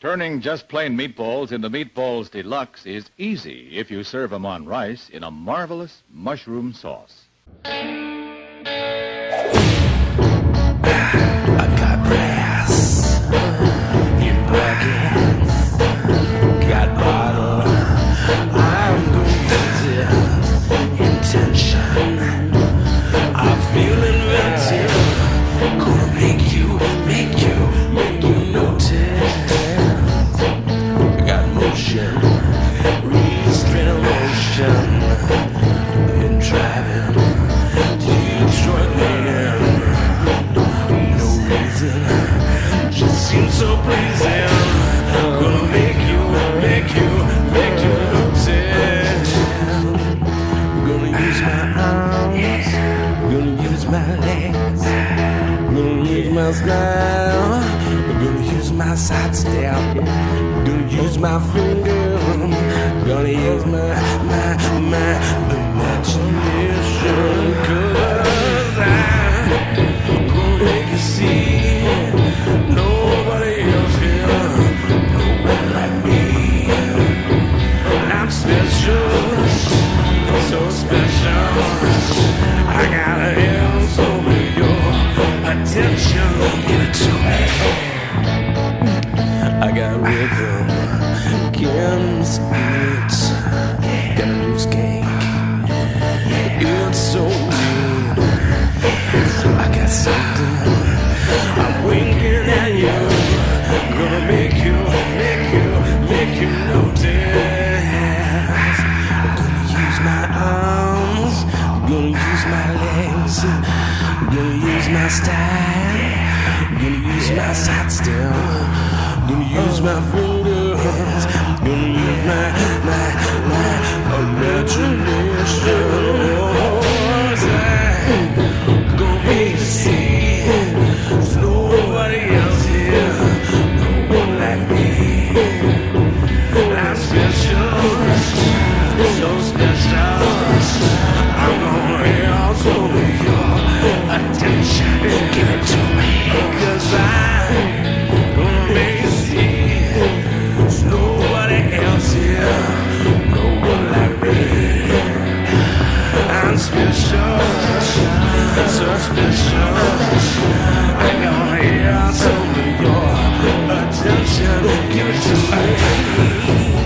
Turning just plain meatballs into meatballs deluxe is easy if you serve them on rice in a marvelous mushroom sauce. So pleasing. Gonna make you, make you, make you. Gonna use my arms. Gonna use my legs. Gonna use my. Gonna use my. Gonna use my. Gonna use my, my, my imagination. Cause I gonna make you see can spit, got a loose cake. It's so. I got something. I'm winking at you. Gonna make you, make you, make you notice. I'm gonna use my arms. Gonna use my legs. Gonna use my style. Gonna use my side step. Gonna use my fingers. Gonna use my, my, my imagination. suspicion Hang your attention Give it to me.